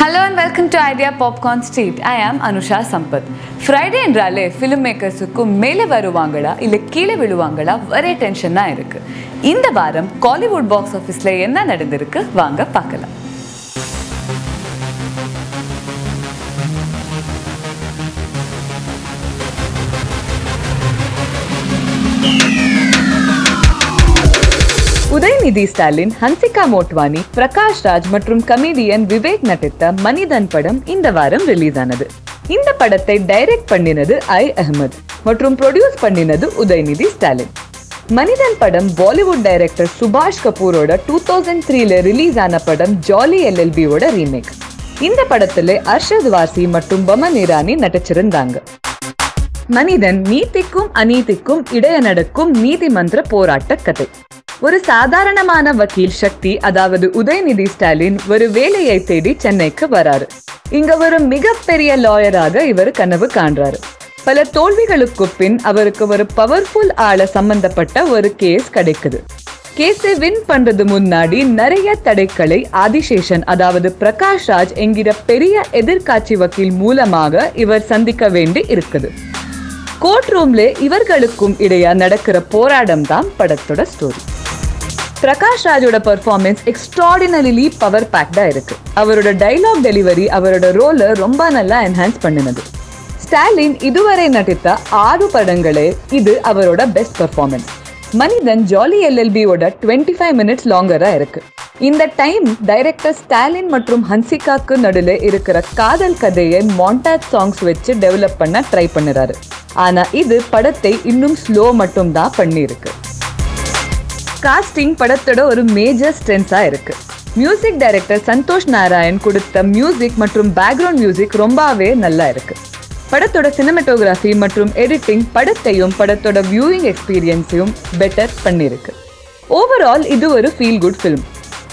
Welcome to idea popcorn street I am Anusha Sampath Friday என்றாலே film மேக்கர்ஸுக்கும் மேலே வருவாங்களா இல்லை கீழே விழுவாங்களா ஒரே டென்ஷன் தான் இருக்கு. இந்த வாரம் காலிவுட் பாக்ஸ் ஆஃபீஸில் என்ன நடந்திருக்கு? வாங்க பார்க்கலாம். உதயநிதி ஸ்டாலின் ஹன்சிகா மோட்வானி பிரகாஷ் ராஜ் மற்றும் கமெடியன் விவேக் நடித்த மனிதன் படம் இந்த வாரம் ரிலீஸ் ஆனது. இந்த படத்தை டைரக்ட் பண்ணினது ஐ. அஹ்மத் மற்றும் ப்ரொடியூஸ் பண்ணினது உதயநிதி ஸ்டாலின். மனிதன் படம் பாலிவுட் டைரக்டர் சுபாஷ் கபூரோட டூ தௌசண்ட் த்ரீல ரிலீஸ் ஆன படம் ஜாலி எல்எல்பியோட ரீமேக் இந்த படத்துல அர்ஷத் வாசி மற்றும் பமன் இரானி நடிச்சிருந்தாங்க. மனிதன் நீதிக்கும் அநீதிக்கும் இடைய நடக்கும் நீதிமன்ற போராட்ட கதை. ஒரு சாதாரணமான வக்கீல் சக்தி அதாவது உதயநிதி ஸ்டாலின் ஒரு வேலையை தேடி சென்னைக்கு வராரு. இங்க ஒரு மிகப்பெரிய லாயராக இவர் கனவு காண்றாரு. பல தோல்விகளுக்கு பின் அவருக்கு ஒரு பவர்ஃபுல் ஆள சம்பந்தப்பட்ட ஒரு கேஸ் கிடைக்குது. கேஸை வின் பண்றது முன்னாடி நிறைய தடைகளை ஆதிசேஷன் அதாவது பிரகாஷ் ராஜ் என்கிற பெரிய எதிர்காட்சி வக்கீல் மூலமாக இவர் சந்திக்க வேண்டி இருக்குது. கோர்ட் ரூம்ல இவர்களுக்கும் இடையே நடக்கிற போராட்டம் தான் படத்தோட ஸ்டோரி பிரகாஷ் ராஜோட பெர்ஃபார்மன்ஸ் எக்ஸ்ட்ராடினரிலி பவர் பேக்டா இருக்கு. அவரோட டைலாக் டெலிவரி அவரோட ரோலை ரொம்ப நல்லா என்ஹான்ஸ் பண்ணினது. ஸ்டாலின் இதுவரை நடித்த ஆறு படங்களே இது அவரோட பெஸ்ட் பெர்ஃபார்மன்ஸ் மனிதன் ஜாலி எல்எல்பியோட டுவெண்ட்டி ஃபைவ் மினிட்ஸ் லாங்கரா இருக்கு. இந்த டைம் டைரக்டர் ஸ்டாலின் மற்றும் ஹன்சிகாக்கு நடுல இருக்கிற காதல் கதையை மாண்டாஜ் சாங்ஸ் வச்சு டெவலப் பண்ண ட்ரை பண்ணுறாரு. ஆனா இது படத்தை இன்னும் ஸ்லோ மட்டும் தான் பண்ணியிருக்கு. காஸ்டிங் படத்தோட ஒரு மேஜர் ஸ்ட்ரென்ஸா இருக்கு. மியூசிக் டைரக்டர் சந்தோஷ் நாராயண் கொடுத்த மியூசிக் மற்றும் பேக்ரவுண்ட் மியூசிக் ரொம்பவே நல்லா இருக்கு. படத்தோட சினிமட்டோகிராஃபி மற்றும் எடிட்டிங் படத்தையும் படத்தோட வியூயிங் எக்ஸ்பீரியன்ஸையும் பெட்டர் பண்ணியிருக்கு ஓவரால் இது ஒரு ஃபீல் குட் ஃபிலிம்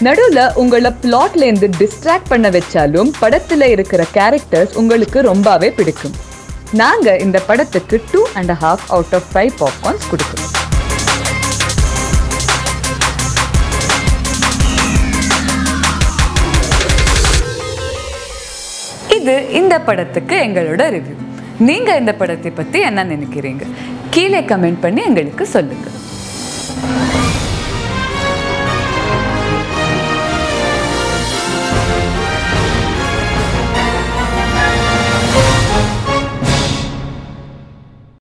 நடுவில் உங்களை பிளாட்லேருந்து டிஸ்ட்ராக்ட் பண்ண வச்சாலும் படத்தில் இருக்கிற கேரக்டர்ஸ் உங்களுக்கு ரொம்பவே பிடிக்கும். நாங்கள் இந்த படத்துக்கு two and half out of five popcorns கொடுக்குறோம். இது இந்த படத்துக்கு எங்களோட ரிவ்யூ நீங்கள் இந்த படத்தை பற்றி என்ன நினைக்கிறீங்க? கீழே கமெண்ட் பண்ணி எங்களுக்கு சொல்லுங்கள்